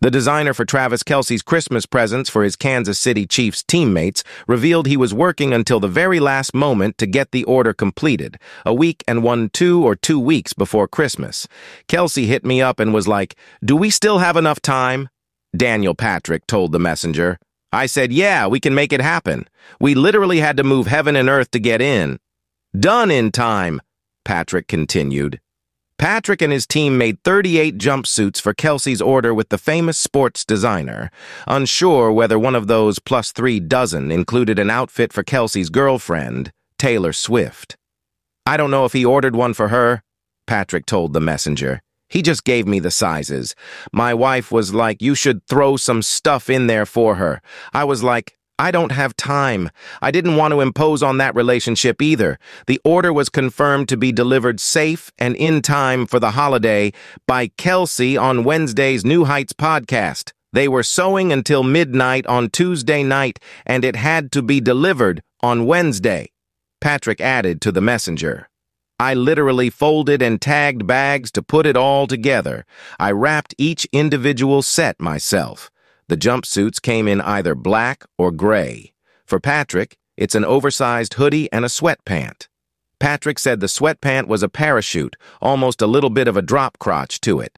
The designer for Travis Kelce's Christmas presents for his Kansas City Chiefs teammates revealed he was working until the very last moment to get the order completed, a week and one two or two weeks before Christmas. Kelce hit me up and was like, Do we still have enough time? Daniel Patrick told the messenger. I said, Yeah, we can make it happen. We literally had to move heaven and earth to get in. Done in time, Patrick continued. Patrick and his team made 38 jumpsuits for Kelce's order with the famous sports designer, unsure whether one of those plus three dozen included an outfit for Kelce's girlfriend, Taylor Swift. I don't know if he ordered one for her, Patrick told the messenger. He just gave me the sizes. My wife was like, you should throw some stuff in there for her. I was like, I don't have time. I didn't want to impose on that relationship either. The order was confirmed to be delivered safe and in time for the holiday by Kelce on Wednesday's New Heights podcast. They were sewing until midnight on Tuesday night, and it had to be delivered on Wednesday. Patrick added to the messenger. I literally folded and tagged bags to put it all together. I wrapped each individual set myself. The jumpsuits came in either black or gray. For Patrick, it's an oversized hoodie and a sweatpant. Patrick said the sweatpant was a parachute, almost a little bit of a drop crotch to it.